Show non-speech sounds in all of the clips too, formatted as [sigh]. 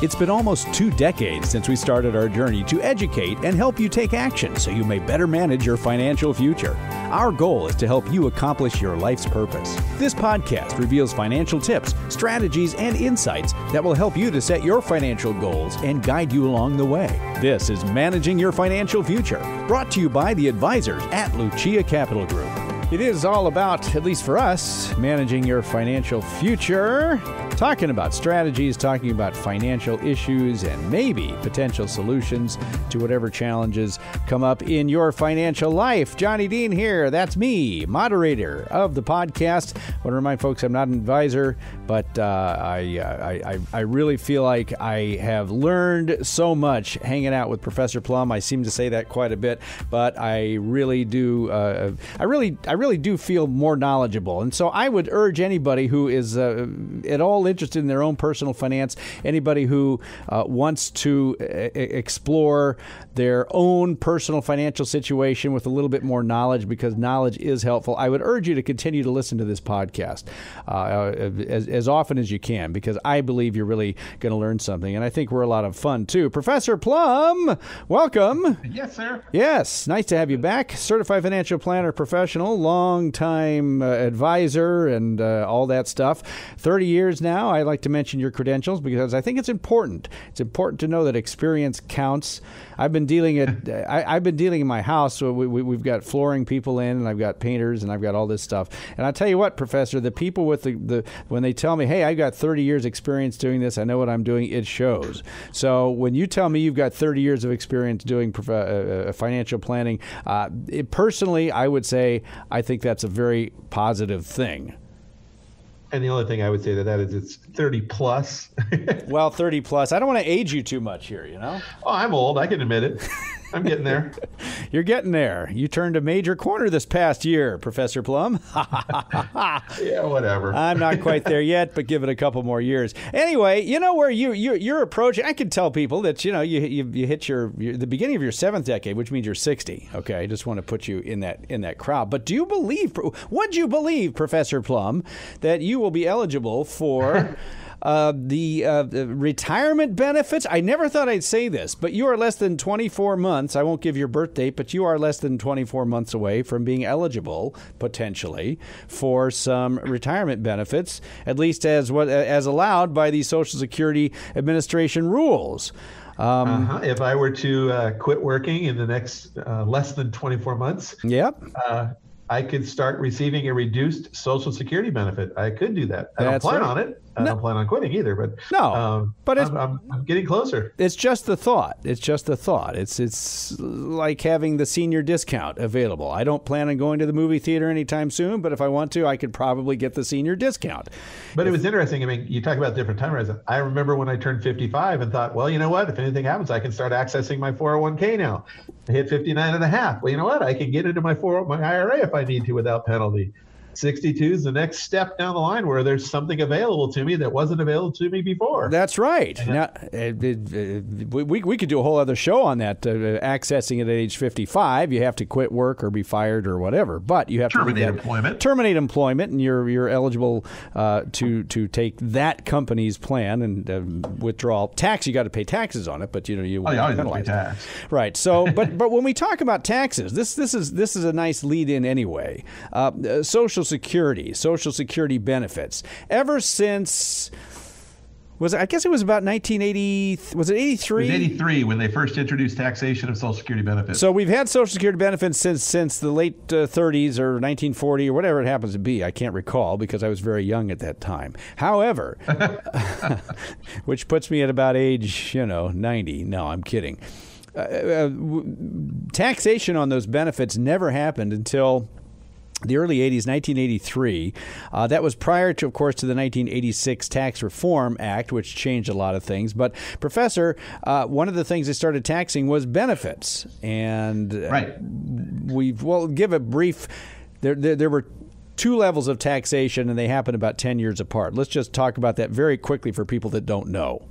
It's been almost two decades since we started our journey to educate and help you take action so you may better manage your financial future. Our goal is to help you accomplish your life's purpose. This podcast reveals financial tips, strategies, and insights that will help you to set your financial goals and guide you along the way. This is Managing Your Financial Future, brought to you by the advisors at Lucia Capital Group. It is all about, at least for us, managing your financial future, talking about strategies, talking about financial issues, and maybe potential solutions to whatever challenges come up in your financial life. Johnny Dean here. That's me, moderator of the podcast. I want to remind folks I'm not an advisor, but uh, I, uh, I, I really feel like I have learned so much hanging out with Professor Plum. I seem to say that quite a bit, but I really do. Uh, I really, I really do feel more knowledgeable. And so I would urge anybody who is uh, at all interested in their own personal finance, anybody who uh, wants to uh, explore their own personal financial situation with a little bit more knowledge, because knowledge is helpful, I would urge you to continue to listen to this podcast uh, as, as often as you can, because I believe you're really going to learn something. And I think we're a lot of fun too. Professor Plum, welcome. Yes, sir. Yes, nice to have you back. Certified financial planner professional, long time uh, advisor, and uh, all that stuff. 30 years now. I like to mention your credentials because I think it's important. It's important to know that experience counts. I've been dealing at [laughs] I, have been dealing in my house. So we, we, we've got flooring people in, and I've got painters, and I've got all this stuff. And I tell you what, Professor, the people with the, the when they tell me, "Hey, I've got 30 years experience doing this. I know what I'm doing," it shows. So when you tell me you've got 30 years of experience doing uh, uh, financial planning, uh, it, personally, I would say I think that's a very positive thing. And the only thing I would say to that is it's 30 plus. [laughs] well, 30 plus. I don't want to age you too much here, you know? Oh, I'm old. I can admit it. [laughs] I'm getting there. [laughs] You're getting there. You turned a major corner this past year, Professor Plum. [laughs] yeah, whatever. I'm not quite there yet, but give it a couple more years. Anyway, you know where you you you're approaching. I can tell people that you know you you, you hit your, your, the beginning of your seventh decade, which means you're 60. Okay, I just want to put you in that in that crowd. But do you believe? Would you believe, Professor Plum, that you will be eligible for? [laughs] Uh, the, uh, the retirement benefits. I never thought I'd say this, but you are less than 24 months. I won't give your birth date, but you are less than 24 months away from being eligible potentially for some retirement benefits, at least as what as allowed by the Social Security Administration rules. Um, uh-huh. If I were to uh, quit working in the next uh, less than 24 months, yep. Uh, I could start receiving a reduced Social Security benefit. I could do that. I That's don't plan right. on it. I no. don't plan on quitting either, but no, um, but I'm, I'm, I'm, getting closer. It's just the thought. It's just the thought. It's it's like having the senior discount available. I don't plan on going to the movie theater anytime soon, but if I want to, I could probably get the senior discount. But if, it was interesting. I mean, you talk about different time horizons. I remember when I turned 55 and thought, well, you know what? If anything happens, I can start accessing my 401k now. I hit 59 and a half. Well, you know what? I can get into my 4 my IRA if I need to without penalty. 62 is the next step down the line where there's something available to me that wasn't available to me before. That's right. Now, it, it, it, we, we could do a whole other show on that. Uh, accessing it at age 55, you have to quit work or be fired or whatever. But you have terminate to employment. Terminate employment, and you're you're eligible uh, to to take that company's plan and uh, withdraw tax. You got to pay taxes on it, but you know you. Oh, yeah, pay tax. Right. So, but but when we talk about taxes, this this is this is a nice lead in anyway. Uh, social Security, Social Security benefits. Ever since was I guess it was about 1980 was it 83 it was 83 when they first introduced taxation of social security benefits. So we've had social security benefits since since the late uh, 30s or 1940 or whatever it happens to be. I can't recall because i was very young at that time. However [laughs] which puts me at about age you know 90 no i'm kidding. Uh, uh, taxation on those benefits never happened until the early 80s, 1983. Uh, that was prior to, of course, to the 1986 Tax Reform Act, which changed a lot of things. But, Professor, uh, one of the things they started taxing was benefits. And uh, right. we've, well, give a brief, there, there, there were two levels of taxation, and they happen about 10 years apart. Let's just talk about that very quickly for people that don't know.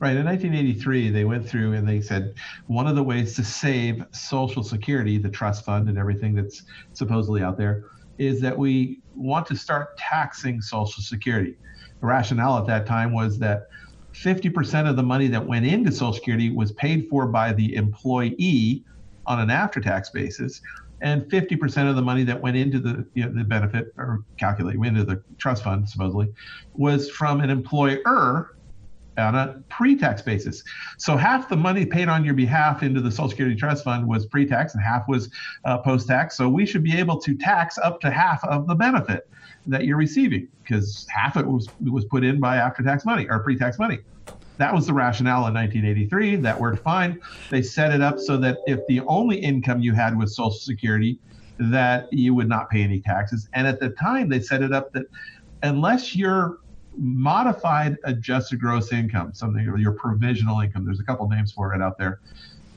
Right. In 1983, they went through and they said one of the ways to save Social Security, the trust fund, and everything that's supposedly out there, is that we want to start taxing Social Security. The rationale at that time was that 50% of the money that went into Social Security was paid for by the employee on an after tax basis. And 50% of the money that went into the, you know, the benefit or calculate into the trust fund, supposedly, was from an employer on a pre-tax basis. So half the money paid on your behalf into the Social Security Trust Fund was pre-tax, and half was uh, post-tax. So we should be able to tax up to half of the benefit that you're receiving because half it was was put in by after-tax money or pre-tax money. That was the rationale in 1983. That worked fine. They set it up so that if the only income you had was Social Security, that you would not pay any taxes. And at the time, they set it up that unless you're modified adjusted gross income, something or your provisional income, there's a couple names for it out there,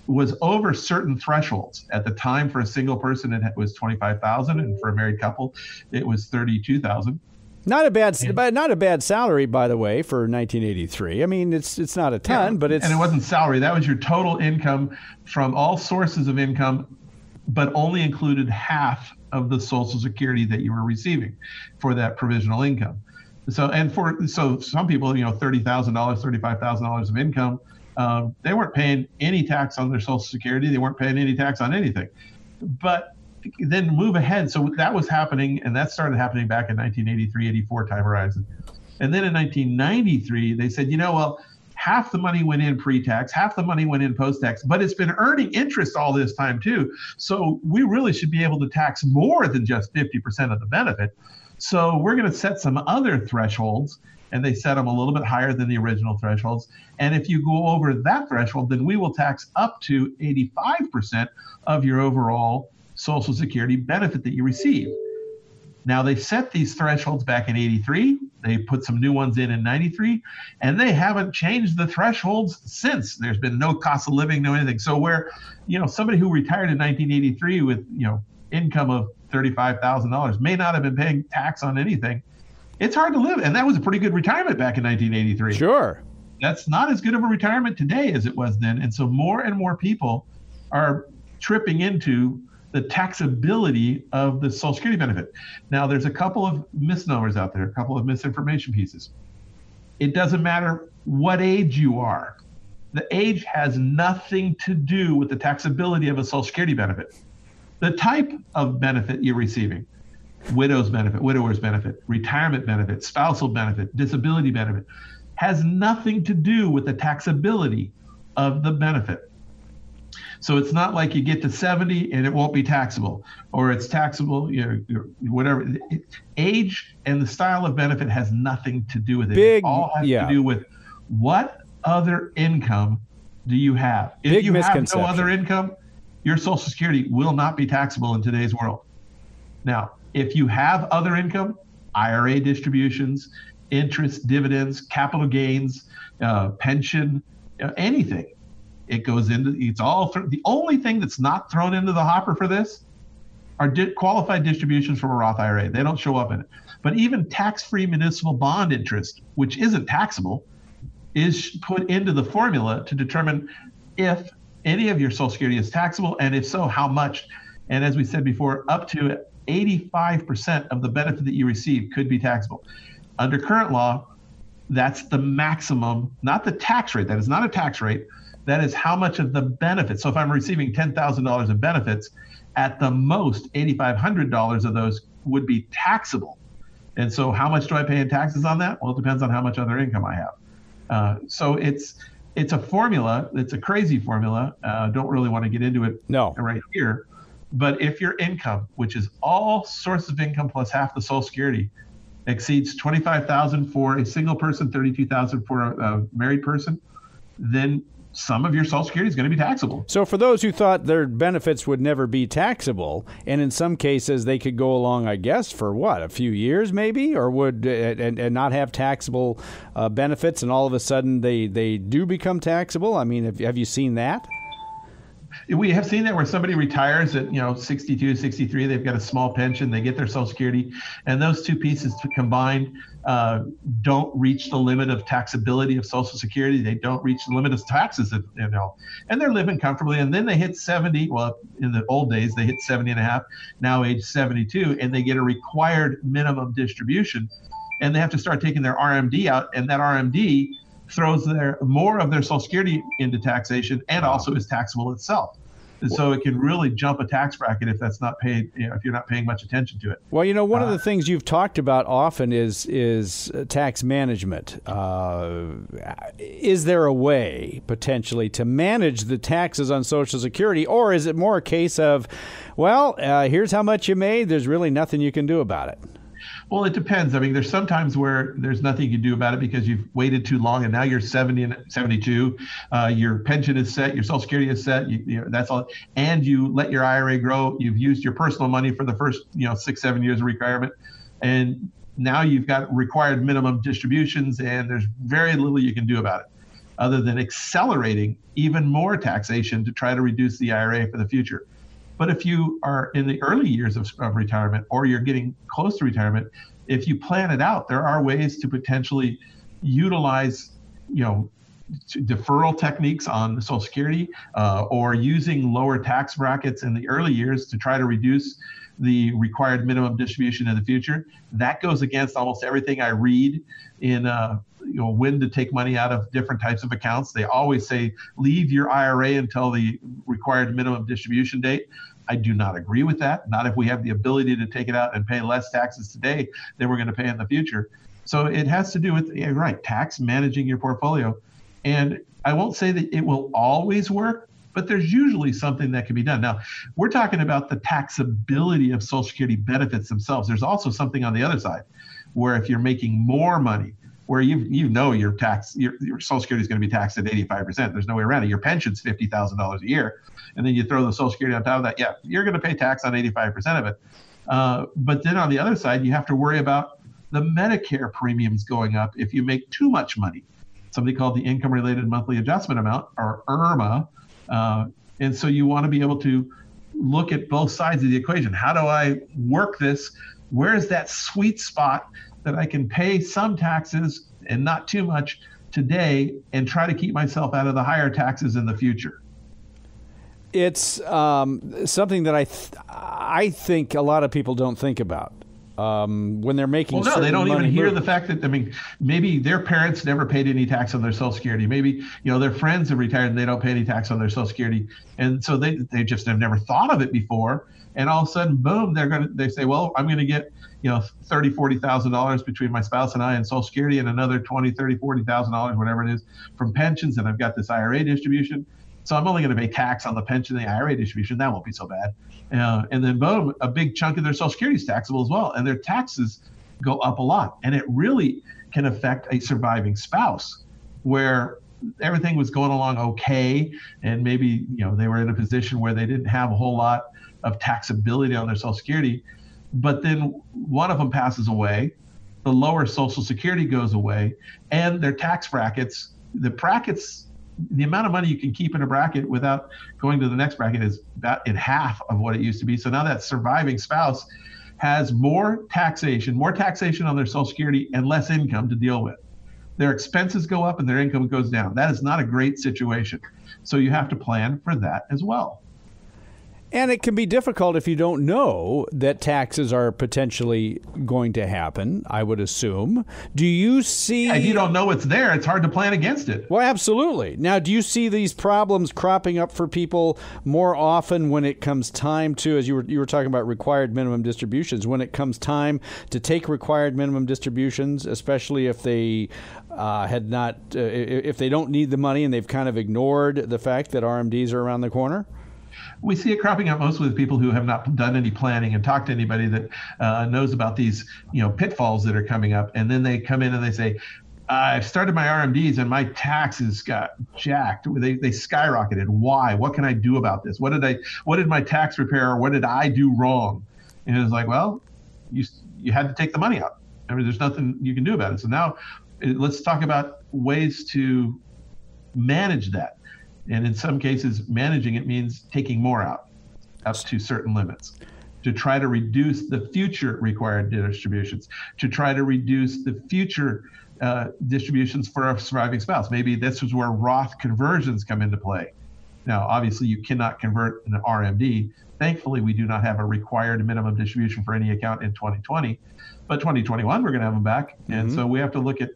was over certain thresholds. At the time, for a single person, it was 25,000, and for a married couple, it was 32,000. Not a bad, but not a bad salary, by the way, for 1983. I mean, it's it's not a ton, yeah, but it's and it wasn't salary. That was your total income from all sources of income, but only included half of the Social Security that you were receiving for that provisional income. So and for so some people, you know, thirty thousand dollars, thirty five thousand dollars of income, um, they weren't paying any tax on their Social Security. They weren't paying any tax on anything. But then move ahead. So that was happening, and that started happening back in 1983, 84 time horizon. And then in 1993, they said, you know, well, half the money went in pre-tax, half the money went in post-tax, but it's been earning interest all this time too. So we really should be able to tax more than just 50% of the benefit. So we're going to set some other thresholds, and they set them a little bit higher than the original thresholds. And if you go over that threshold, then we will tax up to 85% of your overall Social Security benefit that you receive. Now they set these thresholds back in 83. They put some new ones in in 93, and they haven't changed the thresholds since. There's been no cost of living, no anything. So where, you know, somebody who retired in 1983 with, you know, income of $35,000, may not have been paying tax on anything. It's hard to live. And that was a pretty good retirement back in 1983. Sure. That's not as good of a retirement today as it was then. And so more and more people are tripping into the taxability of the Social Security benefit. Now, there's a couple of misnomers out there, a couple of misinformation pieces. It doesn't matter what age you are, the age has nothing to do with the taxability of a Social Security benefit the type of benefit you're receiving widow's benefit, widower's benefit, retirement benefit, spousal benefit, disability benefit has nothing to do with the taxability of the benefit. So it's not like you get to 70 and it won't be taxable, or it's taxable, you know, whatever. Age and the style of benefit has nothing to do with it. Big, it all has yeah. to do with what other income do you have? If Big you have no other income, your Social Security will not be taxable in today's world. Now, if you have other income, IRA distributions, interest, dividends, capital gains, uh, pension, anything, it goes into it's all th- the only thing that's not thrown into the hopper for this are di- qualified distributions from a Roth IRA. They don't show up in it. But even tax-free municipal bond interest, which isn't taxable, is put into the formula to determine if any of your Social Security is taxable, and if so, how much? And as we said before, up to 85% of the benefit that you receive could be taxable. Under current law, that's the maximum, not the tax rate. That is not a tax rate. That is how much of the benefit. So if I'm receiving $10,000 in benefits, at the most, $8,500 of those would be taxable. And so, how much do I pay in taxes on that? Well, it depends on how much other income I have. Uh, so it's it's a formula. It's a crazy formula. Uh, don't really want to get into it No. right here. But if your income, which is all sources of income plus half the Social Security, exceeds twenty-five thousand for a single person, thirty-two thousand for a, a married person, then some of your Social Security is going to be taxable. So for those who thought their benefits would never be taxable, and in some cases they could go along, I guess, for what a few years maybe, or would uh, and, and not have taxable uh, benefits, and all of a sudden they they do become taxable. I mean, have, have you seen that? We have seen that where somebody retires at you know 62, 63, they've got a small pension, they get their Social Security, and those two pieces combined uh, don't reach the limit of taxability of Social Security. They don't reach the limit of taxes, you know, and they're living comfortably. And then they hit 70. Well, in the old days they hit 70 and a half. Now age 72, and they get a required minimum distribution, and they have to start taking their RMD out, and that RMD throws their more of their Social Security into taxation and also is taxable itself. And so it can really jump a tax bracket if that's not paid, you know, if you're not paying much attention to it. Well, you know, one uh, of the things you've talked about often is is tax management. Uh, is there a way potentially to manage the taxes on Social Security, or is it more a case of, well, uh, here's how much you made. There's really nothing you can do about it. Well, it depends. I mean, there's sometimes where there's nothing you can do about it because you've waited too long, and now you're 70 and 72. Uh, your pension is set, your Social Security is set. You, you that's all, and you let your IRA grow. You've used your personal money for the first, you know, six, seven years of retirement, and now you've got required minimum distributions, and there's very little you can do about it, other than accelerating even more taxation to try to reduce the IRA for the future. But if you are in the early years of, of retirement or you're getting close to retirement, if you plan it out, there are ways to potentially utilize, you know, deferral techniques on Social Security uh, or using lower tax brackets in the early years to try to reduce the required minimum distribution in the future. That goes against almost everything I read in uh, you know when to take money out of different types of accounts. They always say leave your IRA until the required minimum distribution date. I do not agree with that. Not if we have the ability to take it out and pay less taxes today than we're going to pay in the future. So it has to do with yeah, right tax managing your portfolio, and I won't say that it will always work, but there's usually something that can be done. Now, we're talking about the taxability of Social Security benefits themselves. There's also something on the other side, where if you're making more money, where you you know your tax your, your Social Security is going to be taxed at 85%. There's no way around it. Your pension's fifty thousand dollars a year, and then you throw the Social Security on top of that. Yeah, you're going to pay tax on 85% of it. Uh, but then on the other side, you have to worry about the Medicare premiums going up if you make too much money. Something called the income related monthly adjustment amount, or IRMAA. Uh, and so you want to be able to look at both sides of the equation. How do I work this? Where is that sweet spot that I can pay some taxes and not too much today and try to keep myself out of the higher taxes in the future. It's um, something that I th- I think a lot of people don't think about um, when they're making. Well, no, they don't even hear the fact that I mean, maybe their parents never paid any tax on their Social Security. Maybe you know their friends have retired and they don't pay any tax on their Social Security, and so they they just have never thought of it before. And all of a sudden, boom, they're gonna they say, well, I'm gonna get you know, thirty, forty thousand dollars between my spouse and I and Social Security, and another twenty, thirty, forty thousand dollars, whatever it is, from pensions, and I've got this IRA distribution. So I'm only going to pay tax on the pension and the IRA distribution. That won't be so bad. Uh, and then boom, a big chunk of their Social Security is taxable as well, and their taxes go up a lot. And it really can affect a surviving spouse, where everything was going along okay, and maybe you know they were in a position where they didn't have a whole lot of taxability on their Social Security but then one of them passes away, the lower Social Security goes away, and their tax brackets, the brackets, the amount of money you can keep in a bracket without going to the next bracket is about in half of what it used to be. So now that surviving spouse has more taxation, more taxation on their Social Security and less income to deal with. Their expenses go up and their income goes down. That is not a great situation. So you have to plan for that as well. And it can be difficult if you don't know that taxes are potentially going to happen, I would assume. Do you see. Yeah, if you don't know it's there, it's hard to plan against it. Well, absolutely. Now, do you see these problems cropping up for people more often when it comes time to, as you were, you were talking about required minimum distributions, when it comes time to take required minimum distributions, especially if they uh, had not, uh, if they don't need the money and they've kind of ignored the fact that RMDs are around the corner? We see it cropping up mostly with people who have not done any planning and talked to anybody that uh, knows about these you know pitfalls that are coming up and then they come in and they say I've started my RMDs and my taxes got jacked. They, they skyrocketed. Why? What can I do about this? What did I? What did my tax preparer? What did I do wrong? And it's like, well, you you had to take the money out. I mean, there's nothing you can do about it. So now, let's talk about ways to manage that. And in some cases, managing it means taking more out up to certain limits to try to reduce the future required distributions, to try to reduce the future uh, distributions for a surviving spouse. Maybe this is where Roth conversions come into play. Now, obviously, you cannot convert an RMD. Thankfully, we do not have a required minimum distribution for any account in 2020, but 2021 we're going to have them back, and mm-hmm. so we have to look at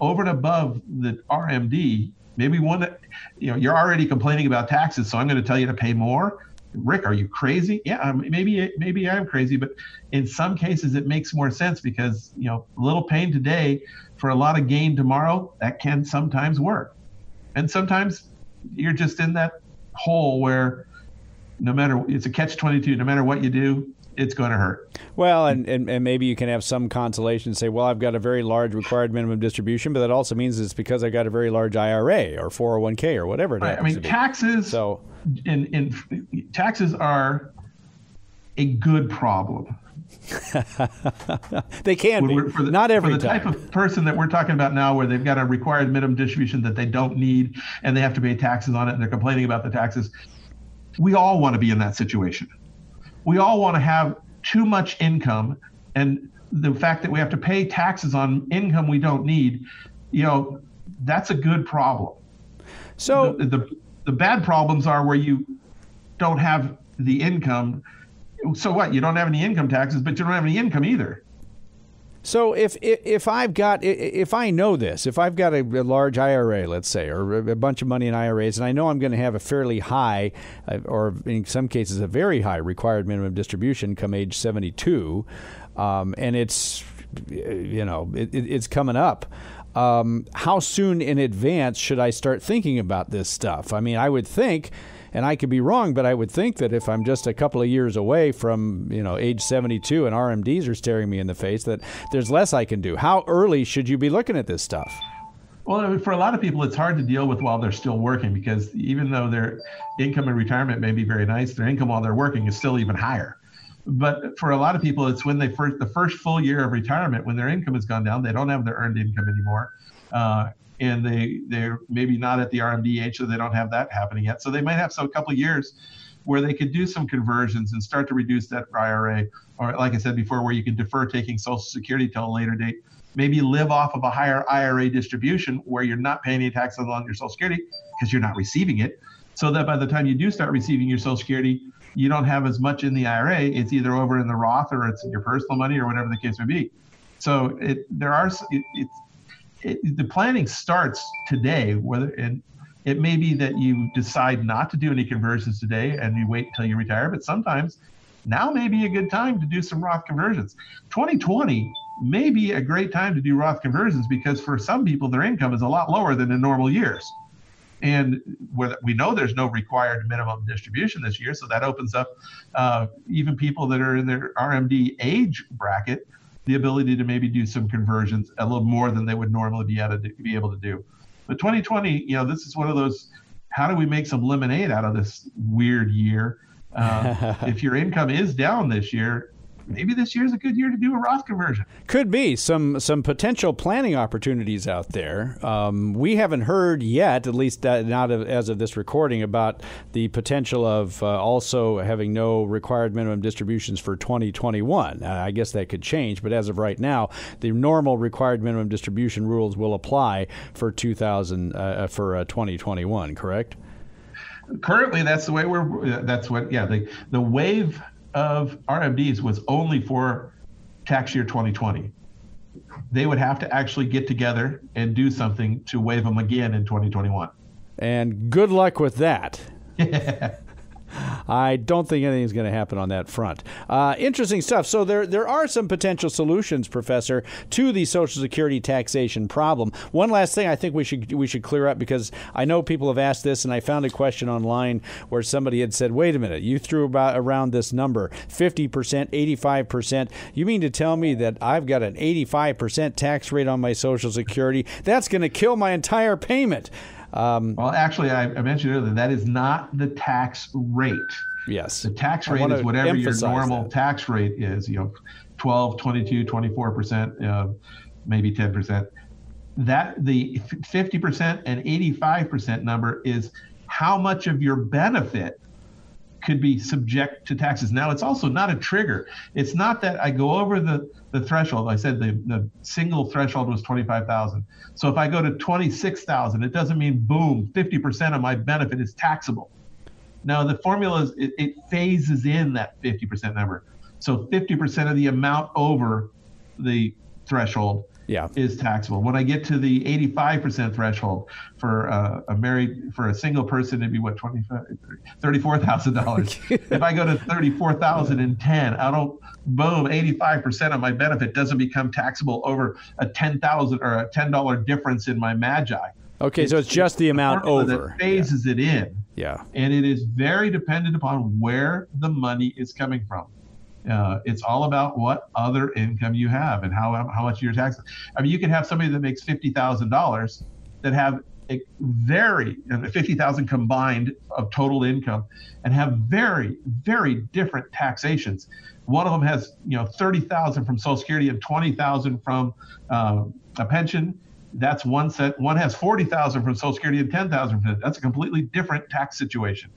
over and above the RMD, maybe one that, you know, you're already complaining about taxes, so I'm going to tell you to pay more. Rick, are you crazy? Yeah, um, maybe maybe I'm crazy, but in some cases it makes more sense because you know a little pain today for a lot of gain tomorrow that can sometimes work, and sometimes you're just in that hole where no matter it's a catch 22 no matter what you do it's going to hurt well and, and, and maybe you can have some consolation and say well i've got a very large required minimum distribution but that also means it's because i got a very large ira or 401k or whatever it right. i mean taxes so in, in taxes are a good problem [laughs] they can be. For the, Not every for the time. type of person that we're talking about now, where they've got a required minimum distribution that they don't need, and they have to pay taxes on it, and they're complaining about the taxes. We all want to be in that situation. We all want to have too much income, and the fact that we have to pay taxes on income we don't need, you know, that's a good problem. So the, the, the bad problems are where you don't have the income so what? You don't have any income taxes, but you don't have any income either. So if, if if I've got if I know this, if I've got a, a, large IRA, let's say, or a bunch of money in IRAs, and I know I'm going to have a fairly high, uh, or in some cases a very high required minimum distribution come age 72, um, and it's you know it, it's coming up. Um, how soon in advance should I start thinking about this stuff? I mean, I would think and I could be wrong, but I would think that if I'm just a couple of years away from you know age 72 and RMDs are staring me in the face, that there's less I can do. How early should you be looking at this stuff? Well, for a lot of people, it's hard to deal with while they're still working because even though their income in retirement may be very nice, their income while they're working is still even higher. But for a lot of people, it's when they first the first full year of retirement when their income has gone down, they don't have their earned income anymore. Uh, and they they're maybe not at the RMD age, so they don't have that happening yet. So they might have some a couple years where they could do some conversions and start to reduce that IRA, or like I said before, where you can defer taking Social Security till a later date. Maybe live off of a higher IRA distribution where you're not paying any taxes on your Social Security because you're not receiving it. So that by the time you do start receiving your Social Security, you don't have as much in the IRA. It's either over in the Roth or it's in your personal money or whatever the case may be. So it, there are it, it's it, the planning starts today. Whether and it may be that you decide not to do any conversions today and you wait until you retire, but sometimes now may be a good time to do some Roth conversions. 2020 may be a great time to do Roth conversions because for some people their income is a lot lower than in normal years. And we know there's no required minimum distribution this year, so that opens up uh, even people that are in their RMD age bracket the ability to maybe do some conversions a little more than they would normally be able to, be able to do. But 2020, you know, this is one of those. How do we make some lemonade out of this weird year? Uh, [laughs] if your income is down this year, maybe this year is a good year to do a Roth conversion. Could be some some potential planning opportunities out there. Um, we haven't heard yet, at least uh, not as of this recording, about the potential of uh, also having no required minimum distributions for 2021. Uh, I guess that could change, but as of right now, the normal required minimum distribution rules will apply for 2000 uh, uh, for 2021. Correct? Currently, that's the way we're. That's what. Yeah, the the wave of RMDs was only for tax year 2020. They would have to actually get together and do something to waive them again in 2021. And good luck with that. [laughs] I don't think anything's going to happen on that front. Uh, interesting stuff. So there there are some potential solutions, Professor, to the Social Security taxation problem. One last thing I think we should we should clear up because I know people have asked this, and I found a question online where somebody had said, "Wait a minute, you threw about around this number, fifty percent, eighty five percent. You mean to tell me that I've got an eighty five percent tax rate on my Social Security? That's going to kill my entire payment." Um, well, actually, I, I, mentioned earlier that is not the tax rate. Yes. The tax rate is whatever your normal that. tax rate is, you know, 12, 22, 24%, uh, maybe 10%. That the 50% and 85% number is how much of your benefit could be subject to taxes. Now, it's also not a trigger. It's not that I go over the, the threshold. I said the, the single threshold was 25,000. So if I go to 26,000, it doesn't mean boom, 50% of my benefit is taxable. Now, the formula is it, it phases in that 50% number. So 50% of the amount over the threshold yeah. is taxable. When I get to the 85% threshold for uh, a married for a single person, it'd be what 25, $34,000. [laughs] if I go to 34,010, I don't boom, 85% of my benefit doesn't become taxable over a 10,000 or a $10 difference in my MAGI. Okay, it's, so it's just the amount over. That phases yeah. it in. Yeah. And it is very dependent upon where the money is coming from. Uh, it's all about what other income you have and how how much your taxes. I mean, you can have somebody that makes fifty thousand dollars that have a very fifty thousand combined of total income, and have very very different taxations. One of them has you know thirty thousand from Social Security and twenty thousand from uh, a pension. That's one set. One has forty thousand from Social Security and ten thousand. That's a completely different tax situation.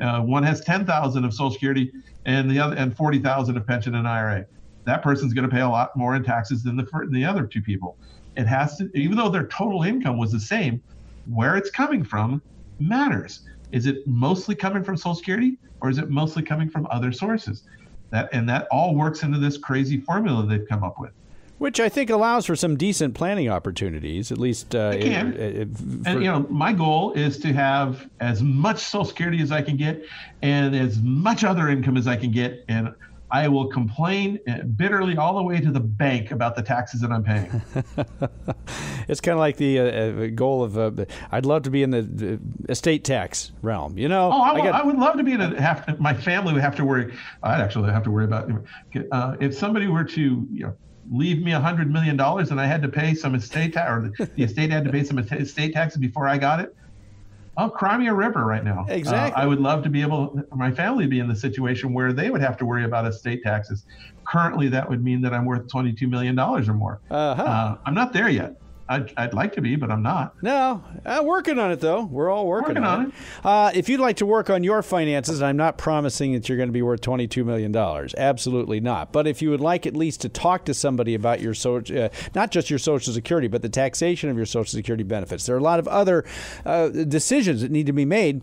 Uh, one has 10,000 of Social Security and the other and 40,000 of pension and IRA. That person's going to pay a lot more in taxes than the the other two people. It has to, even though their total income was the same, where it's coming from matters. Is it mostly coming from Social Security or is it mostly coming from other sources? That and that all works into this crazy formula they've come up with. Which I think allows for some decent planning opportunities, at least. Uh, it can. It, it, for... and you know, my goal is to have as much Social Security as I can get, and as much other income as I can get, and I will complain bitterly all the way to the bank about the taxes that I'm paying. [laughs] it's kind of like the uh, uh, goal of uh, I'd love to be in the, the, estate tax realm. You know, oh, I, got... I would love to be in a. Have, my family would have to worry. I'd actually have to worry about uh, if somebody were to you know leave me a hundred million dollars and I had to pay some estate tax or the estate had to pay some estate taxes before I got it. Oh, cry me a river right now. Exactly. Uh, I would love to be able, my family to be in the situation where they would have to worry about estate taxes. Currently, that would mean that I'm worth $22 million or more. Uh-huh. Uh, I'm not there yet. I'd, I'd like to be, but I'm not. No, uh, working on it though. We're all working, working on, on, it. it. Uh, if you'd like to work on your finances, I'm not promising that you're going to be worth 22 million dollars. Absolutely not. But if you would like at least to talk to somebody about your social, uh, not just your Social Security, but the taxation of your Social Security benefits, there are a lot of other uh, decisions that need to be made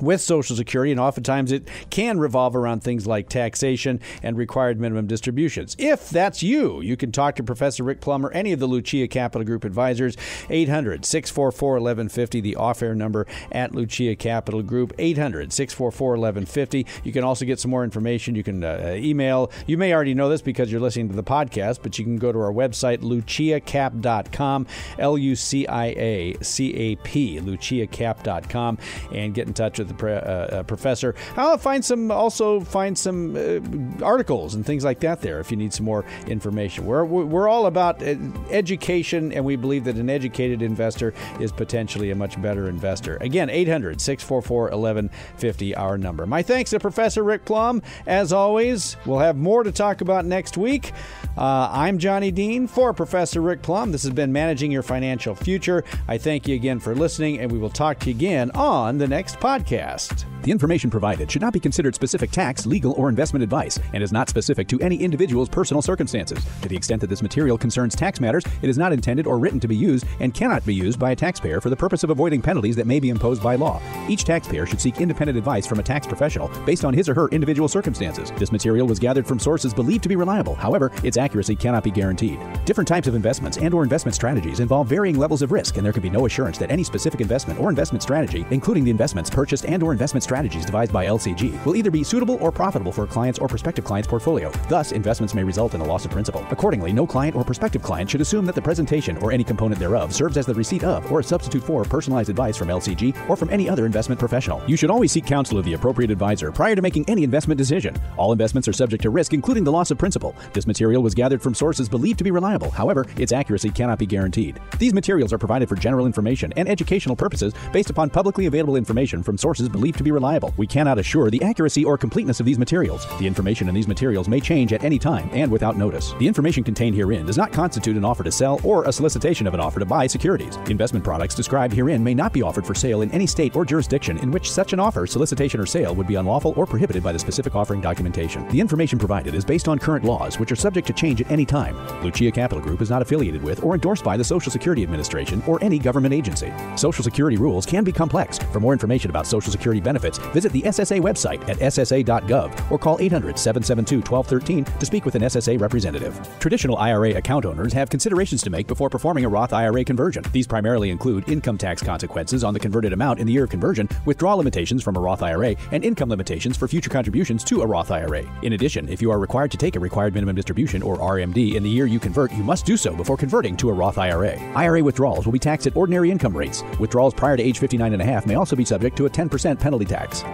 with Social Security, and oftentimes it can revolve around things like taxation and required minimum distributions. If that's you, you can talk to Professor Rick Plummer, any of the Lucia Capital Group advisors, 800 644 1150, the off air number at Lucia Capital Group, 800 644 1150. You can also get some more information. You can uh, email, you may already know this because you're listening to the podcast, but you can go to our website, luciacap.com, L U C I A C A P, luciacap.com, and get in touch with with the pre- uh, uh, professor. I'll find some also find some uh, articles and things like that there if you need some more information. We're we're all about uh, education, and we believe that an educated investor is potentially a much better investor. Again, 800 644 1150, our number. My thanks to Professor Rick Plum. As always, we'll have more to talk about next week. Uh, I'm Johnny Dean for Professor Rick Plum. This has been Managing Your Financial Future. I thank you again for listening, and we will talk to you again on the next podcast podcast. The information provided should not be considered specific tax, legal, or investment advice and is not specific to any individual's personal circumstances. To the extent that this material concerns tax matters, it is not intended or written to be used and cannot be used by a taxpayer for the purpose of avoiding penalties that may be imposed by law. Each taxpayer should seek independent advice from a tax professional based on his or her individual circumstances. This material was gathered from sources believed to be reliable. However, its accuracy cannot be guaranteed. Different types of investments and or investment strategies involve varying levels of risk, and there can be no assurance that any specific investment or investment strategy, including the investments purchased and or investment strategies devised by LCG will either be suitable or profitable for a client's or prospective client's portfolio. Thus, investments may result in a loss of principal. Accordingly, no client or prospective client should assume that the presentation or any component thereof serves as the receipt of or a substitute for personalized advice from LCG or from any other investment professional. You should always seek counsel of the appropriate advisor prior to making any investment decision. All investments are subject to risk, including the loss of principal. This material was gathered from sources believed to be reliable. However, its accuracy cannot be guaranteed. These materials are provided for general information and educational purposes based upon publicly available information from sources believed to be reliable. We cannot assure the accuracy or completeness of these materials. The information in these materials may change at any time and without notice. The information contained herein does not constitute an offer to sell or a solicitation of an offer to buy securities. Investment products described herein may not be offered for sale in any state or jurisdiction in which such an offer, solicitation, or sale would be unlawful or prohibited by the specific offering documentation. The information provided is based on current laws, which are subject to change at any time. Lucia Capital Group is not affiliated with or endorsed by the Social Security Administration or any government agency. Social Security rules can be complex. For more information about Social Security benefits, benefits, visit the SSA website at ssa.gov or call 800 772 1213 to speak with an SSA representative. Traditional IRA account owners have considerations to make before performing a Roth IRA conversion. These primarily include income tax consequences on the converted amount in the year of conversion, withdrawal limitations from a Roth IRA, and income limitations for future contributions to a Roth IRA. In addition, if you are required to take a required minimum distribution or RMD in the year you convert, you must do so before converting to a Roth IRA. IRA withdrawals will be taxed at ordinary income rates. Withdrawals prior to age 59 and a half may also be subject to a 10% penalty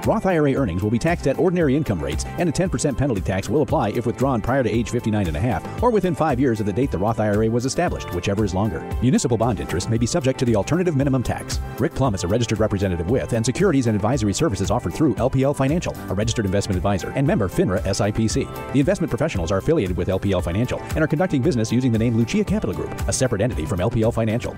Roth IRA earnings will be taxed at ordinary income rates, and a 10% penalty tax will apply if withdrawn prior to age 59 and a half or within five years of the date the Roth IRA was established, whichever is longer. Municipal bond interest may be subject to the alternative minimum tax. Rick Plum is a registered representative with and securities and advisory services offered through LPL Financial, a registered investment advisor, and member FINRA SIPC. The investment professionals are affiliated with LPL Financial and are conducting business using the name Lucia Capital Group, a separate entity from LPL Financial.